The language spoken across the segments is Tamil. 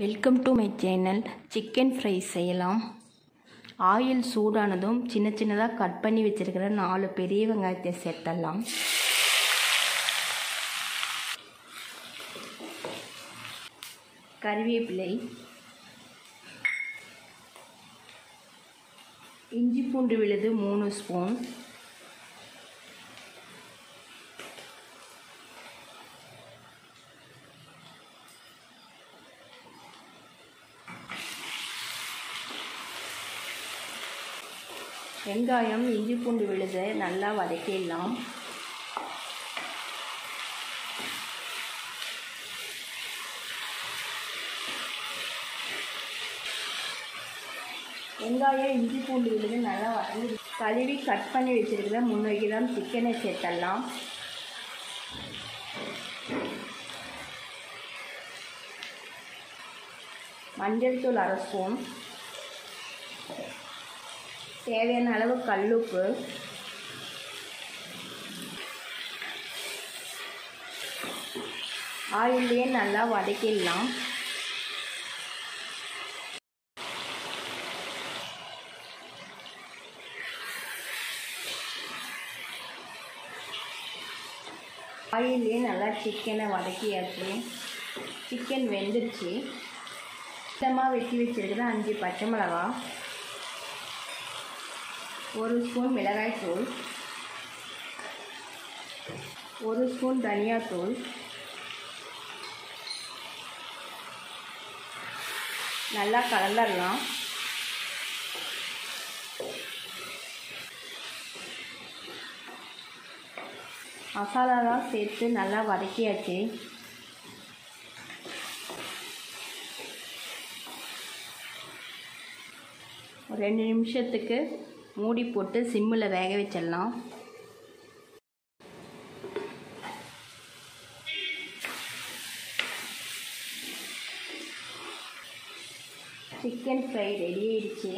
Welcome to my channel chicken fry செய்யலாம் ஆயில் சூடானதும் சின்ன சின்னதாக கட் பண்ணி வச்சுருக்கிற நாலு பெரிய வெங்காயத்தை சேர்த்தலாம் கறிவேப்பிலை இஞ்சி பூண்டு விழுது மூணு ஸ்பூன். வெங்காயம் இஞ்சி பூண்டு விழுது நல்லா வதக்கிடலாம். வெங்காயம் இஞ்சி பூண்டு விழுது நல்லா வதங்கி கழுவி கட் பண்ணி வச்சிருக்கிற முந்நூறு கிராம் சிக்கனை சேர்த்தலாம். மஞ்சள் தூள் அரை ஸ்பூன். தேவையான அளவு கல்லுப்பு. ஆயிலே நல்லா வதக்கிடலாம். ஆயிலே நல்லா சிக்கனை வதக்கியாச்சு. சிக்கன் வெந்துருச்சு. சுத்தமாக வெட்டி வச்சிருக்கிற அஞ்சு பச்சை மிளகா. ஒரு ஸ்பூன் மிளகாய் தூள் ஒரு ஸ்பூன் தனியாத்தூள் நல்லா கலந்துடலாம். மசாலாலாம் சேர்த்து நல்லா வதக்கியாச்சு. ஒரு ரெண்டு நிமிஷத்துக்கு மூடி போட்டு சிம்மில் வேக வச்சிடலாம். சிக்கன் ஃப்ரை ரெடி ஆயிடுச்சு.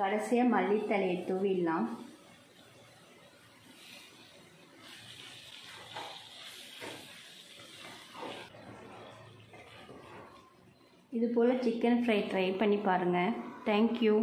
கடைசியாக மல்லித்தலையை தூவிடலாம். இது போல் சிக்கன் ஃப்ரை ட்ரை பண்ணி பாருங்கள் தேங்க்யூ